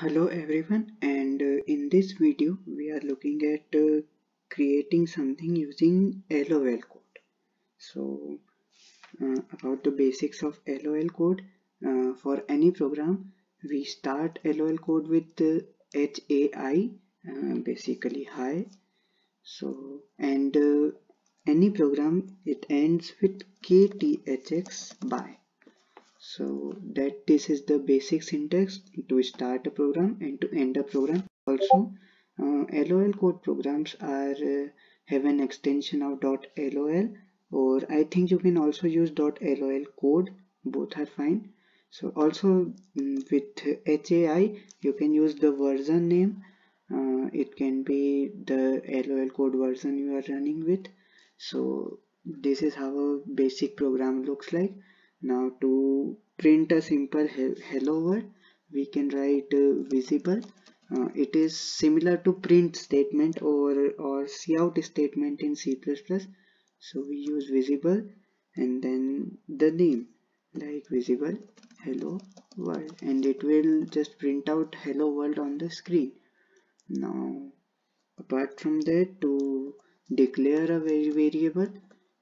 Hello everyone and uh, in this video we are looking at uh, creating something using LOL code. So uh, about the basics of LOL code uh, for any program we start LOL code with HAI uh, basically hi so and uh, any program it ends with KTHXBYE so that this is the basic syntax to start a program and to end a program. Also uh, lol code programs are uh, have an extension of .lol or I think you can also use .lol code. Both are fine. So also mm, with HAI you can use the version name. Uh, it can be the LOL code version you are running with. So this is how a basic program looks like now to print a simple hello world we can write uh, visible. Uh, it is similar to print statement or or cout statement in C++ so we use visible and then the name like visible hello world. And it will just print out hello world on the screen. Now apart from that to declare a variable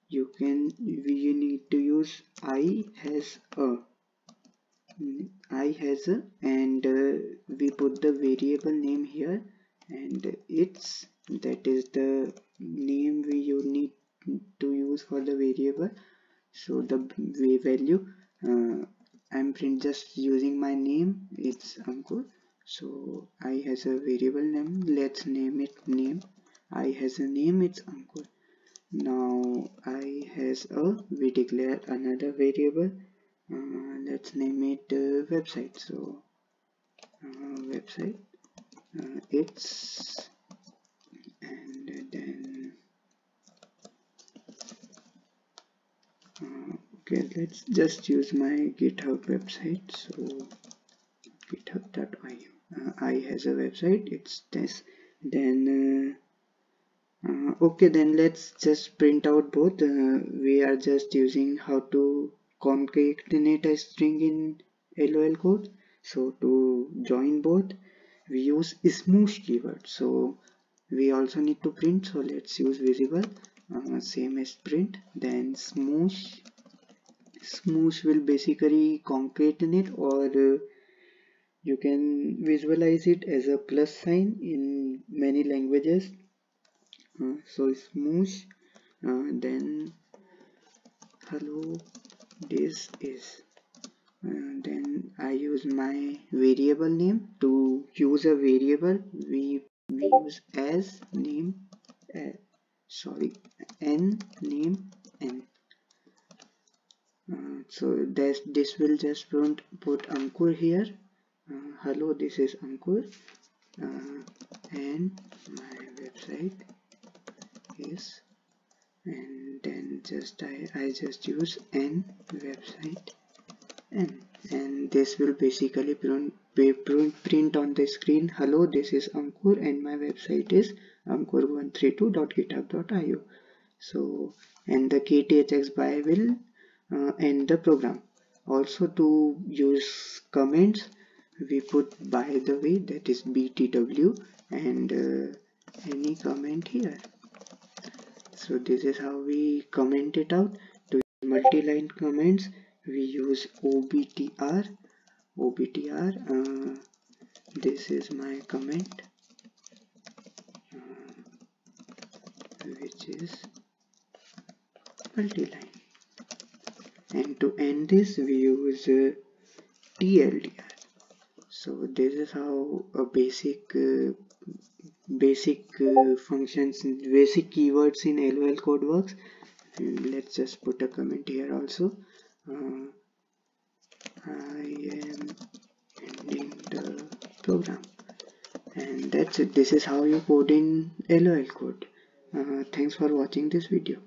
you can we need to use i has a. I has a and uh, we put the variable name here and it's that is the name we you need to use for the variable. So the value uh, I'm print just using my name it's Ankur. So I has a variable name let's name it name. I has a name it's i has a we declare another variable uh, let's name it uh, website. So uh, website uh, it's and then uh, okay let's just use my github website. So github.io uh, i has a website it's this then uh, okay then let's just print out both. Uh, we are just using how to concatenate a string in lol code. So to join both we use smoosh keyword. So we also need to print so let's use visible. Uh, same as print. Then smoosh smoosh will basically concatenate or uh, you can visualize it as a plus sign in many languages so smoosh uh, then hello this is uh, then I use my variable name to use a variable. We, we use as name uh, sorry n name n. Uh, so this this will just put, put Ankur here. Uh, hello this is Ankur. Uh, and my website is and then just I, I just use n website. N and this will basically print, print on the screen. Hello this is Ankur and my website is ankur132.github.io so and the kthxbye will uh, end the program. Also to use comments we put by the way that is btw and uh, any comment here so this is how we comment it out. To multi-line comments. We use obtw obtw uh, this is my comment uh, which is multi-line. And to end this we use uh, tldr so this is how a basic uh, basic uh, functions basic keywords in lol code works. And let's just put a comment here also. Uh, i am ending the program. And that's it. This is how you code in lol code. Uh, thanks for watching this video